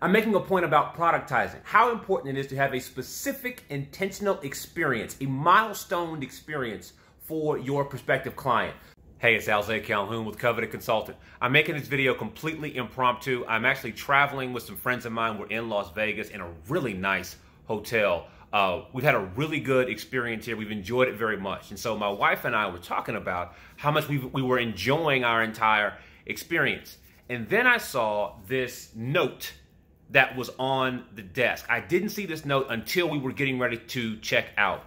I'm making a point about productizing, how important it is to have a specific intentional experience, a milestone experience for your prospective client. Hey, it's Alzay Calhoun with Coveted Consultant. I'm making this video completely impromptu. I'm actually traveling with some friends of mine. We're in Las Vegas in a really nice hotel. Uh, we've had a really good experience here. We've enjoyed it very much. And so my wife and I were talking about how much we, we were enjoying our entire experience. And then I saw this note that was on the desk. I didn't see this note until we were getting ready to check out.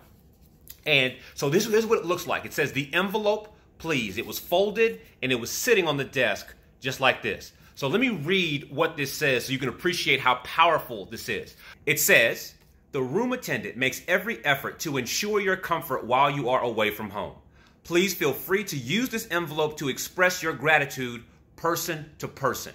And so this, this is what it looks like. It says the envelope, please. It was folded and it was sitting on the desk just like this. So let me read what this says so you can appreciate how powerful this is. It says, the room attendant makes every effort to ensure your comfort while you are away from home. Please feel free to use this envelope to express your gratitude person to person.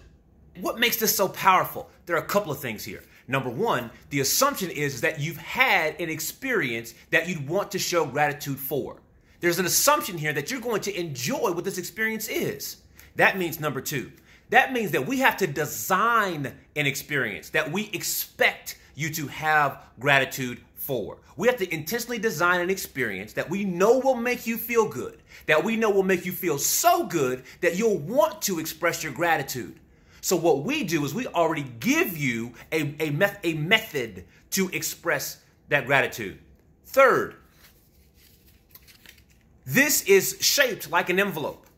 What makes this so powerful? There are a couple of things here. Number one, the assumption is that you've had an experience that you'd want to show gratitude for. There's an assumption here that you're going to enjoy what this experience is. That means number two, that means that we have to design an experience that we expect you to have gratitude for. We have to intentionally design an experience that we know will make you feel good, that we know will make you feel so good that you'll want to express your gratitude. So what we do is we already give you a, a, a method to express that gratitude. Third, this is shaped like an envelope,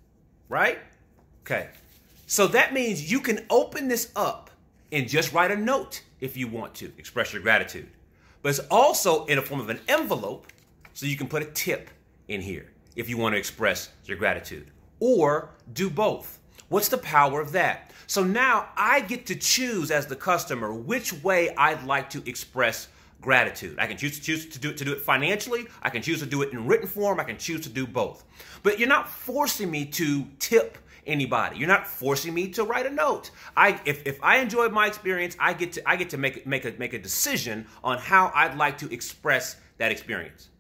right? Okay. So that means you can open this up and just write a note if you want to express your gratitude. But it's also in a form of an envelope, so you can put a tip in here if you want to express your gratitude. Or do both. What's the power of that? So now I get to choose as the customer which way I'd like to express gratitude. I can choose to choose to do it to do it financially, I can choose to do it in written form, I can choose to do both. But you're not forcing me to tip anybody. You're not forcing me to write a note. I if, if I enjoyed my experience, I get to I get to make make a make a decision on how I'd like to express that experience.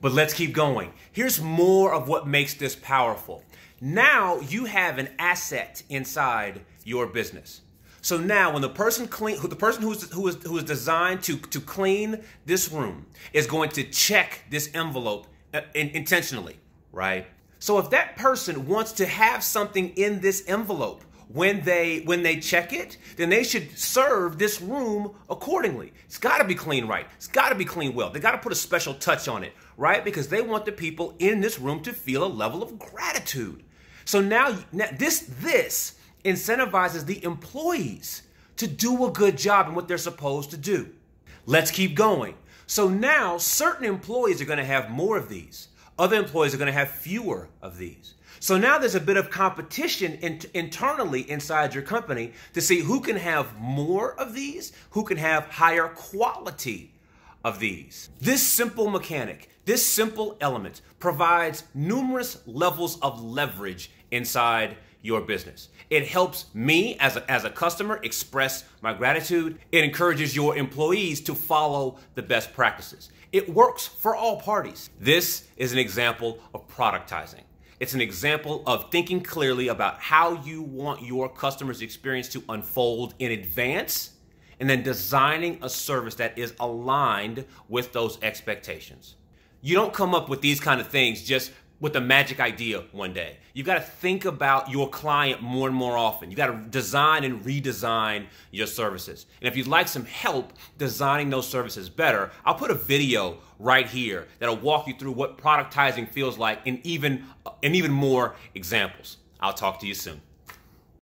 But let's keep going. Here's more of what makes this powerful. Now you have an asset inside your business. So now, when the person clean, the person who is who is who is designed to to clean this room is going to check this envelope uh, in, intentionally, right? So if that person wants to have something in this envelope when they when they check it, then they should serve this room accordingly. It's got to be clean right. It's got to be clean well. They got to put a special touch on it, right? Because they want the people in this room to feel a level of gratitude. So now, now this this incentivizes the employees to do a good job in what they're supposed to do. Let's keep going. So now certain employees are going to have more of these. Other employees are going to have fewer of these. So now there's a bit of competition in, internally inside your company to see who can have more of these, who can have higher quality of these. This simple mechanic, this simple element provides numerous levels of leverage inside your business. It helps me as a, as a customer express my gratitude. It encourages your employees to follow the best practices. It works for all parties. This is an example of productizing. It's an example of thinking clearly about how you want your customer's experience to unfold in advance and then designing a service that is aligned with those expectations. You don't come up with these kind of things just with a magic idea one day. You've got to think about your client more and more often. You've got to design and redesign your services. And if you'd like some help designing those services better, I'll put a video right here that'll walk you through what productizing feels like and even, in even more examples. I'll talk to you soon.